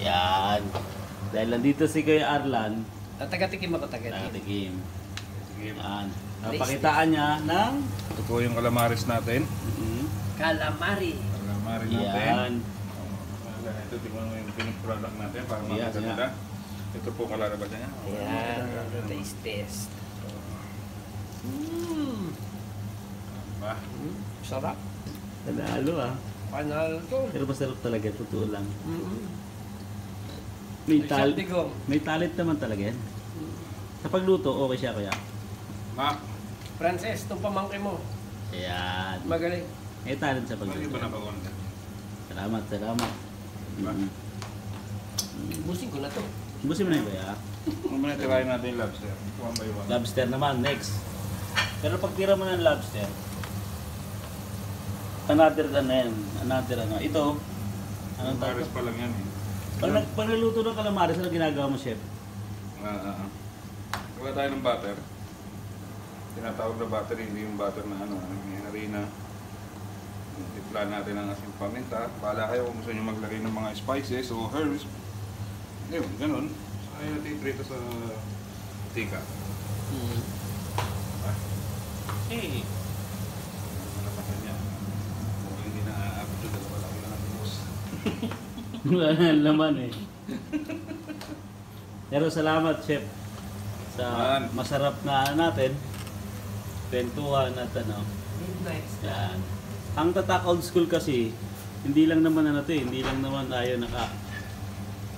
Yan. Dahil nandito si Kuya Arlan, Tatagatikim ako tagatikim. Sige. Yan. Napakitaan niya ng... Ito po yung calamaris natin. Mhm. Calamari. Calamari natin. Yan. Ito tingnan mo yung finished product natin para makita nila. Ito po kalalabas niya. Ayan. Taste test. Mmm. Ba? Sarap. Nanalo ah. Panalo to. Pero masarap talaga, totoo lang. Mm-hmm. May, tal Digong. may talent naman talaga yan. Sa pagluto, okay siya kuya. Ma, Frances, itong pamangkin mo. Ayan. Magaling. May talent sa ano ba pagluto. na pag Salamat, salamat. Diba? Busing ko na to. Busin mo na yun kuya. Muna tirahin natin yung lobster? One by one. Lobster naman, next. Pero pag tira mo ng lobster, another ano yan, another ano. Ito, anong tawag? Calamaris pa lang yan eh. Pag, nag, pag naluto ng calamares, ano ginagawa mo, chef? Ah, ah, ah. Wala tayo ng butter. Tinatawag na butter, hindi yung butter na ano, yung harina. Tipla natin ang ating paminta. Bahala kayo kung gusto nyo maglagay ng mga spices o herbs. Yun, ganun. So, ayaw natin prito sa tika. Ah, Eh, ano pa niya? Kung hindi na aabot yung dalawa lang yun ang boss. Wala na laman eh. Pero salamat, chef. Sa Man. masarap na natin. Kwentuhan at ano. Midnight. Yan. Ang tatak old school kasi, hindi lang naman ano to eh, hindi lang naman tayo naka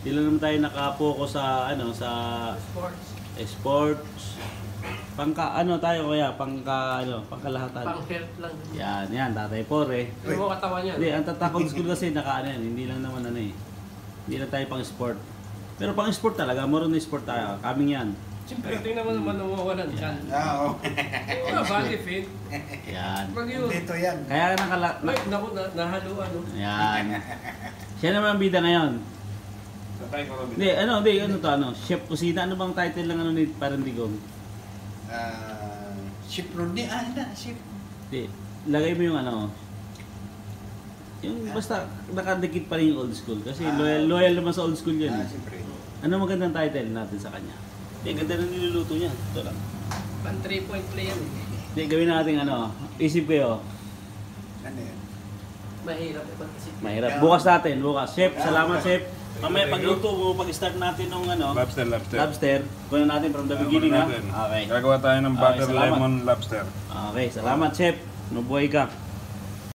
hindi lang naman tayo naka-focus sa ano sa Sports. Sports. Pangka ano tayo kaya pangka ano, pangkalahatan. Pang health lang. Yan, yan, tatay pore. Ano mo katawan yan? Hindi, ang tatak old school kasi naka ano yan, hindi lang naman ano eh. Hindi lang tayo pang sport. Pero pang sport talaga, moron na sport tayo. Kaming yan. Siyempre, tingnan mo naman nawawalan dyan. Ah, Oo. Mga body fit. Yan. Pag yun. Dito yan. Kaya nakala... Ay, naku, na, nahaluan. No? Yan. Siya naman ang bida ngayon. Sa tayo ko Robin. Hindi, ano, hindi, ano to, ano, chef kusina, ano bang title ng ano ni Parandigong? Ah, Ship Rodney. Ah, na, ship. Hindi, lagay mo yung ano, yung basta nakadikit pa rin yung old school. Kasi Ah. loyal, loyal naman sa old school yun. Ah, eh. siyempre. Ano magandang title natin sa kanya? Hindi, ganda na niluluto niya. Ito lang. Pan 3 point play yan. eh. Hindi, gawin natin ano, isip kayo. Ano yan? Mahirap eh pag-isip. Mahirap. Bukas natin, bukas. Chef, salamat chef. Mamaya pagluto mo, pag-start natin ng ano, Lobster, lobster. lobster, kunin natin from the beginning ha. natin. Okay. Gagawa tayo ng Okay, butter salamat. lemon lobster. Okay, salamat chef. Mabuhay ka.